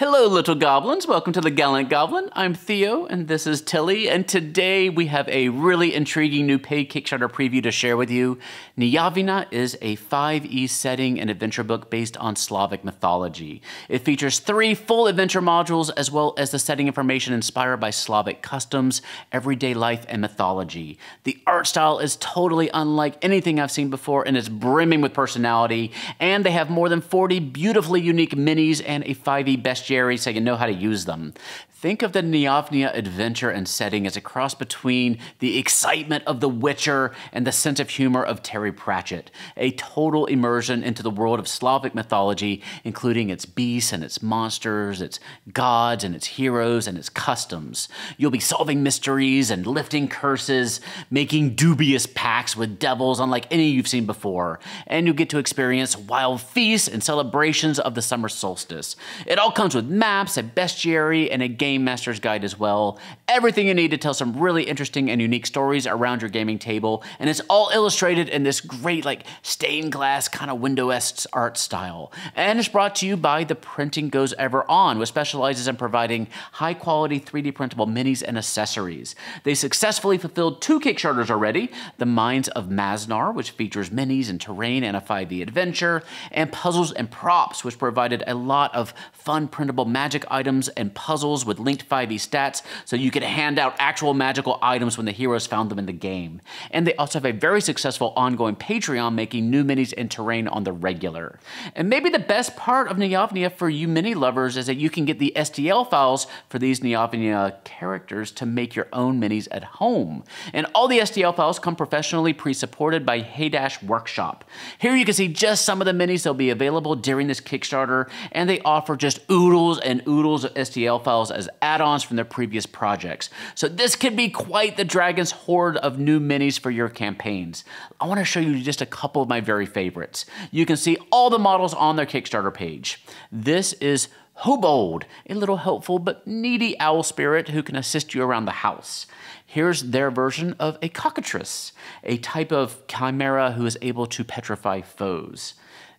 Hello, little goblins. Welcome to the Gallant Goblin. I'm Theo, and this is Tilly. And today we have a really intriguing new paid Kickstarter preview to share with you. Nejavina is a 5e setting and adventure book based on Slavic mythology. It features three full adventure modules, as well as the setting information inspired by Slavic customs, everyday life, and mythology. The art style is totally unlike anything I've seen before, and it's brimming with personality. And they have more than 40 beautifully unique minis and a 5e best bestiary so you know how to use them. Think of the Nejavina adventure and setting as a cross between the excitement of The Witcher and the sense of humor of Terry Pratchett. A total immersion into the world of Slavic mythology, including its beasts and its monsters, its gods and its heroes and its customs. You'll be solving mysteries and lifting curses, making dubious pacts with devils unlike any you've seen before, and you'll get to experience wild feasts and celebrations of the summer solstice. It all comes with maps, a bestiary, and a game Game Master's Guide as well. Everything you need to tell some really interesting and unique stories around your gaming table, and it's all illustrated in this great, like, stained glass kind of window-esque art style. And it's brought to you by The Printing Goes Ever On, which specializes in providing high-quality 3D printable minis and accessories. They successfully fulfilled two Kickstarters already, The Mines of Maznar, which features minis and terrain and a 5e adventure, and Puzzles and Props, which provided a lot of fun printable magic items and puzzles with linked 5e stats so you could hand out actual magical items when the heroes found them in the game. And they also have a very successful ongoing Patreon making new minis and terrain on the regular. And maybe the best part of Nejavina for you mini lovers is that you can get the STL files for these Nejavina characters to make your own minis at home. And all the STL files come professionally pre-supported by Haydash Workshop. Here you can see just some of the minis that'll be available during this Kickstarter, and they offer just oodles and oodles of STL files as add-ons from their previous projects. So this could be quite the Dragon's Hoard of new minis for your campaigns. I want to show you just a couple of my very favorites. You can see all the models on their Kickstarter page. This is Hobold, a little helpful but needy owl spirit who can assist you around the house. Here's their version of a cockatrice, a type of chimera who is able to petrify foes.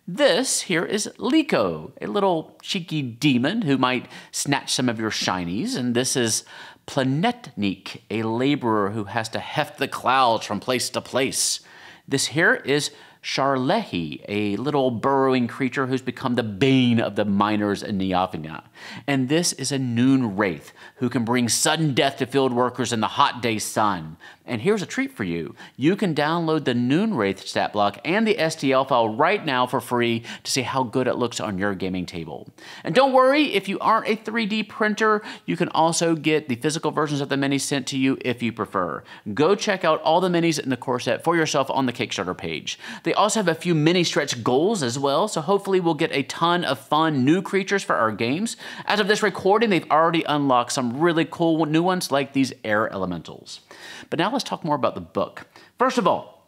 This here is Liko, a little cheeky demon who might snatch some of your shinies, and this is Planetnik, a laborer who has to heft the clouds from place to place. This here is Charlehi, a little burrowing creature who's become the bane of the miners in Nejavina. And this is a noon wraith who can bring sudden death to field workers in the hot day sun. And here's a treat for you. You can download the Noon Wraith stat block and the STL file right now for free to see how good it looks on your gaming table. And don't worry, if you aren't a 3D printer, you can also get the physical versions of the minis sent to you if you prefer. Go check out all the minis in the core set for yourself on the Kickstarter page. They also have a few mini stretch goals as well, so hopefully we'll get a ton of fun new creatures for our games. As of this recording, they've already unlocked some really cool new ones like these air elementals. But now let's talk more about the book. First of all,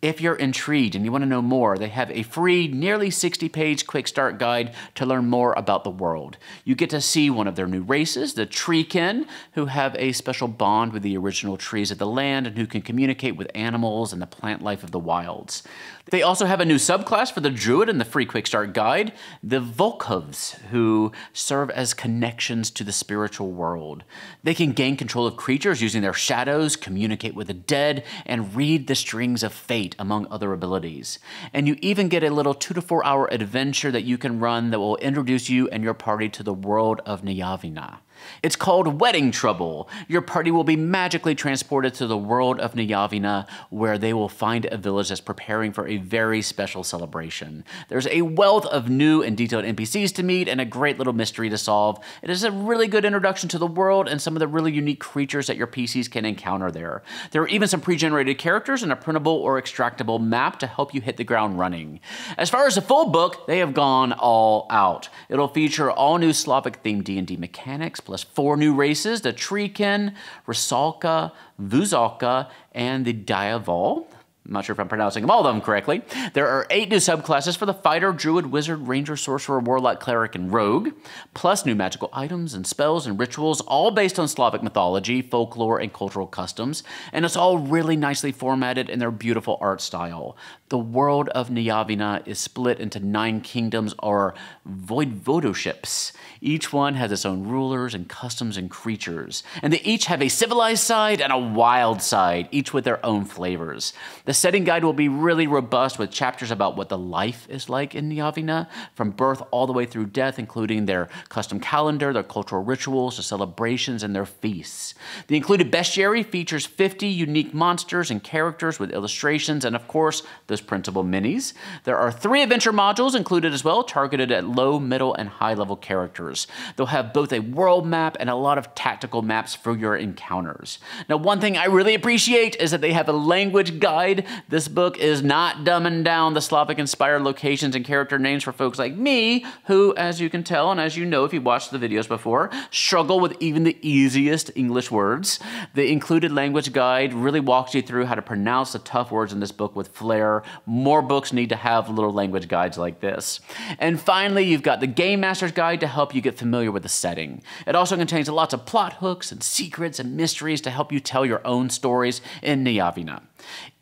if you're intrigued and you want to know more, they have a free, nearly 60 page quick start guide to learn more about the world. You get to see one of their new races, the Treekin, who have a special bond with the original trees of the land and who can communicate with animals and the plant life of the wilds. They also have a new subclass for the Druid in the free quick start guide, the Volkovs, who serve as connections to the spiritual world. They can gain control of creatures using their shadows, communicate with the dead, and read the strings of fate, among other abilities. And you even get a little two to four hour adventure that you can run that will introduce you and your party to the world of Nejavina. It's called Wedding Trouble. Your party will be magically transported to the world of Nejavina, where they will find a village that's preparing for a very special celebration. There's a wealth of new and detailed NPCs to meet and a great little mystery to solve. It is a really good introduction to the world and some of the really unique creatures that your PCs can encounter there. There are even some pre-generated characters and a printable or extractable map to help you hit the ground running. As far as the full book, they have gone all out. It'll feature all new Slavic themed D&D mechanics, four new races, the Treekin, Rusalka, Vuzalka, and the Diaval. I'm not sure if I'm pronouncing them all of them correctly. There are eight new subclasses for the fighter, druid, wizard, ranger, sorcerer, warlock, cleric, and rogue, plus new magical items and spells and rituals, all based on Slavic mythology, folklore, and cultural customs. And it's all really nicely formatted in their beautiful art style. The world of Nejavina is split into nine kingdoms or voivodeships. Each one has its own rulers and customs and creatures, and they each have a civilized side and a wild side, each with their own flavors. The setting guide will be really robust with chapters about what the life is like in Nejavina, from birth all the way through death, including their custom calendar, their cultural rituals, their celebrations, and their feasts. The included bestiary features 50 unique monsters and characters with illustrations, and of course, those printable minis. There are three adventure modules included as well, targeted at low, middle, and high level characters. They'll have both a world map and a lot of tactical maps for your encounters. Now, one thing I really appreciate is that they have a language guide. This book is not dumbing down the Slavic inspired locations and character names for folks like me, who, as you can tell, and as you know if you've watched the videos before, struggle with even the easiest English words. The included language guide really walks you through how to pronounce the tough words in this book with flair. More books need to have little language guides like this. And finally, you've got the Game Master's Guide to help you get familiar with the setting. It also contains lots of plot hooks and secrets and mysteries to help you tell your own stories in Nejavina.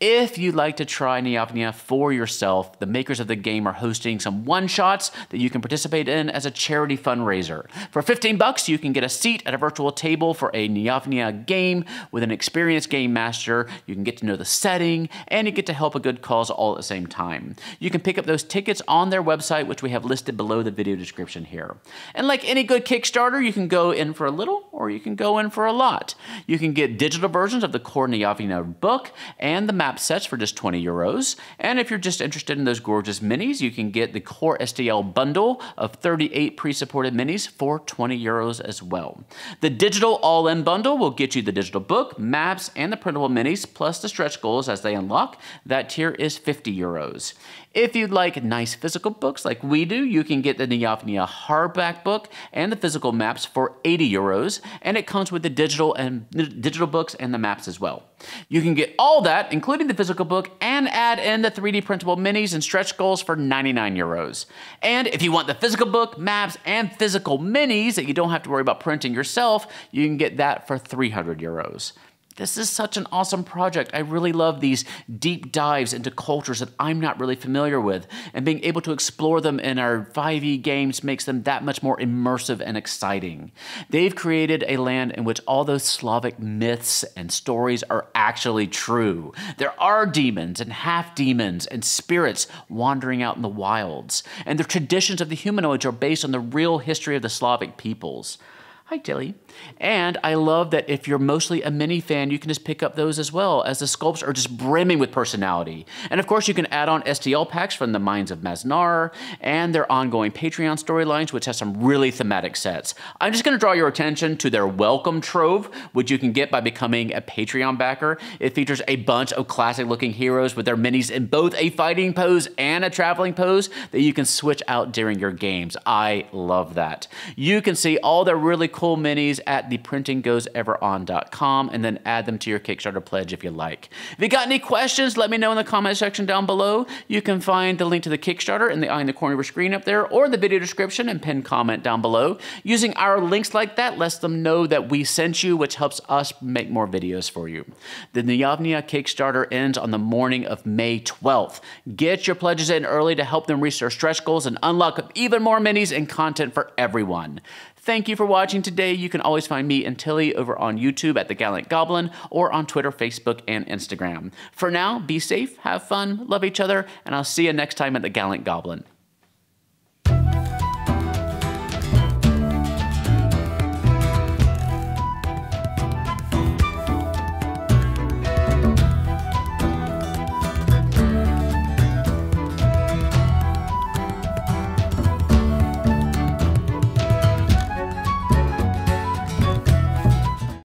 If you'd like to try Nejavina for yourself, the makers of the game are hosting some one-shots that you can participate in as a charity fundraiser. For 15 bucks, you can get a seat at a virtual table for a Nejavina game with an experienced game master. You can get to know the setting, and you get to help a good cause all at the same time. You can pick up those tickets on their website, which we have listed below the video description here. And like any good Kickstarter, you can go in for a little, or you can go in for a lot. You can get digital versions of the core Nejavina book and the map sets for just 20 euros. And if you're just interested in those gorgeous minis, you can get the Core STL bundle of 38 pre-supported minis for 20 euros as well. The digital all-in bundle will get you the digital book, maps, and the printable minis, plus the stretch goals as they unlock. That tier is 50 euros. If you'd like nice physical books like we do, you can get the Nejavina hardback book and the physical maps for 80 euros, and it comes with the digital and digital books and the maps as well. You can get all that, including the physical book, and add in the 3D printable minis and stretch goals for 99 euros. And if you want the physical book, maps, and physical minis that you don't have to worry about printing yourself, you can get that for 300 euros. This is such an awesome project. I really love these deep dives into cultures that I'm not really familiar with, and being able to explore them in our 5e games makes them that much more immersive and exciting. They've created a land in which all those Slavic myths and stories are actually true. There are demons and half demons and spirits wandering out in the wilds, and the traditions of the humanoids are based on the real history of the Slavic peoples. Hi, Tilly. And I love that if you're mostly a mini fan, you can just pick up those as well, as the sculpts are just brimming with personality. And of course, you can add on STL packs from the Mines of Maznar and their ongoing Patreon storylines, which has some really thematic sets. I'm just going to draw your attention to their Welcome Trove, which you can get by becoming a Patreon backer. It features a bunch of classic looking heroes with their minis in both a fighting pose and a traveling pose that you can switch out during your games. I love that. You can see all their really cool minis at theprintinggoeseveron.com and then add them to your Kickstarter pledge if you like. If you got any questions, let me know in the comment section down below. You can find the link to the Kickstarter in the eye in the corner of your screen up there or the video description and pinned comment down below. Using our links like that lets them know that we sent you, which helps us make more videos for you. The Nejavina Kickstarter ends on the morning of May 12th. Get your pledges in early to help them reach their stretch goals and unlock even more minis and content for everyone. Thank you for watching today. You can always find me and Tilly over on YouTube at The Gallant Goblin or on Twitter, Facebook, and Instagram. For now, be safe, have fun, love each other, and I'll see you next time at The Gallant Goblin.